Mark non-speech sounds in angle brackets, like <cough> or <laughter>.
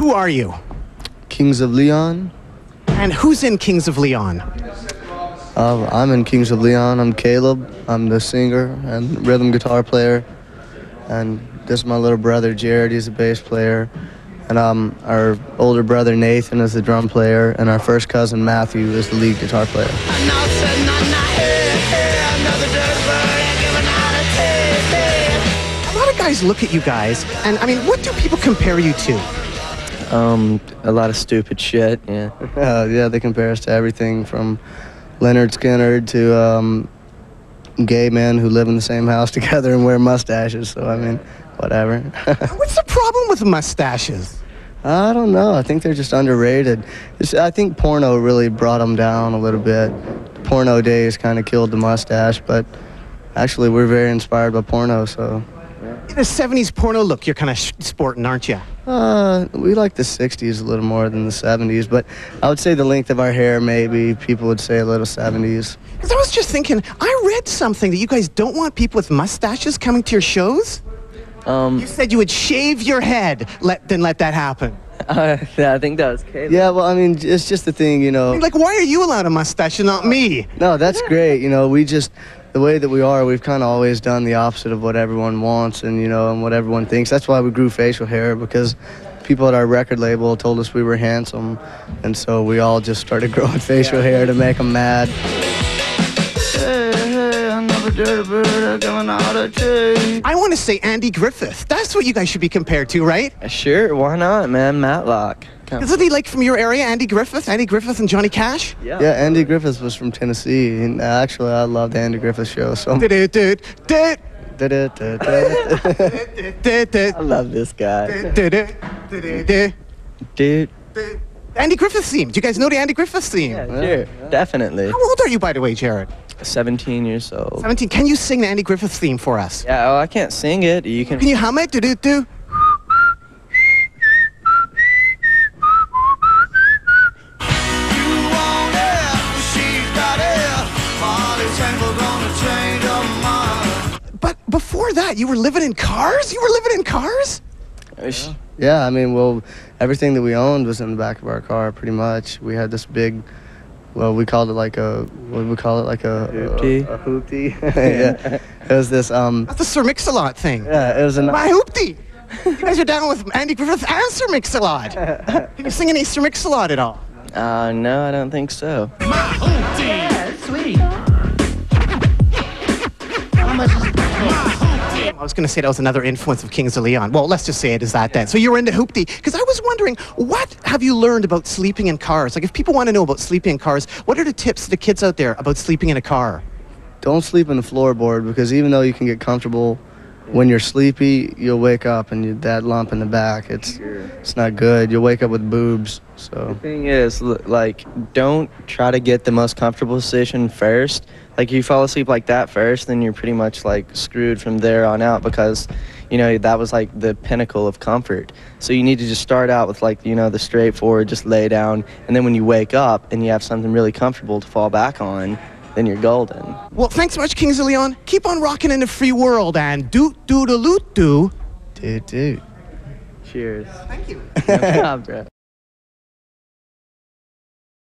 Who are you? Kings of Leon. And who's in Kings of Leon? Uh, I'm in Kings of Leon. I'm Caleb. I'm the singer and rhythm guitar player. And this is my little brother Jared. He's a bass player. And um, our older brother Nathan is the drum player. And our first cousin Matthew is the lead guitar player. A lot of guys look at you guys, and I mean, what do people compare you to? Um, a lot of stupid shit. Yeah. <laughs> Uh, yeah, they compare us to everything from Lynyrd Skynyrd to um, gay men who live in the same house <laughs> together and wear mustaches. So, I mean, whatever. <laughs> What's the problem with mustaches? I don't know. I think they're just underrated. It's, I think porno really brought them down a little bit. The porno days kind of killed the mustache, but actually, we're very inspired by porno. So, In a 70s porno look, you're kind of sporting, aren't you? Uh, we like the '60s a little more than the '70s, but I would say the length of our hair, maybe people would say a little '70s. Because I was just thinking, I read something that you guys don't want people with mustaches coming to your shows. Um, You said you would shave your head, let then let that happen. <laughs> uh, yeah, I think that was Caleb. Yeah, well, I mean, it's just the thing, you know. Like, why are you allowed a mustache and not me? No, that's great. You know, we just the way that we are, we've kind of always done the opposite of what everyone wants, and you know, and what everyone thinks. That's why we grew facial hair because people at our record label told us we were handsome, and so we all just started <laughs> growing facial hair to make them mad. I want to say Andy Griffith. That's what you guys should be compared to, right? Uh, sure, why not, man? Matlock. Come- Isn't he like from your area, Andy Griffith? Andy Griffith and Johnny Cash? Yeah, Yeah, Andy Griffiths was from Tennessee, and uh, actually, I love the Andy Griffith show. So, Du-du-du, du- I du-du, I love this guy. Dude. Andy Griffith theme. Do you guys know the Andy Griffith theme? Yeah, sure. Definitely. How old are you, by the way, Jared? 17 years old. 17. Can you sing the Andy Griffith theme for us? Yeah, oh, I can't sing it. You can. Can you hum it? Do-do-do. But before that, you were living in cars? You were living in cars? Sh- yeah, I mean, well, everything that we owned was in the back of our car, pretty much. We had this big. Well, we called it like a what do we call it like a Hoopty. A, a hoopty. <laughs> yeah, it was this um That's the Sir Mix-a-Lot thing. yeah it was an My hoopty. You guys are down with Andy Griffith and Sir Mix-a-Lot. Can you sing any Sir Mix-a-Lot at all? Uh, no, I don't think so. I was going to say that was another influence of Kings of Leon. Well, let's just say it is that then. So you were into hoopty. Because I was wondering, what have you learned about sleeping in cars? Like, if people want to know about sleeping in cars, what are the tips to the kids out there about sleeping in a car? don't sleep in the floorboard because even though you can get comfortable when you're sleepy, you'll wake up and you, that lump in the back, it's it's not good. You'll wake up with boobs. So the thing is, like, don't try to get the most comfortable position first. Like, you fall asleep like that first, then you're pretty much like screwed from there on out because, you know, that was like the pinnacle of comfort. So you need to just start out with like, you know, the straightforward, just lay down, and then when you wake up and you have something really comfortable to fall back on, then you're golden. Well, thanks so much, Kings of Leon. Keep on rocking in the free world and doot doot a loot doo. dude, dude. Cheers. Thank you. No problem, bro.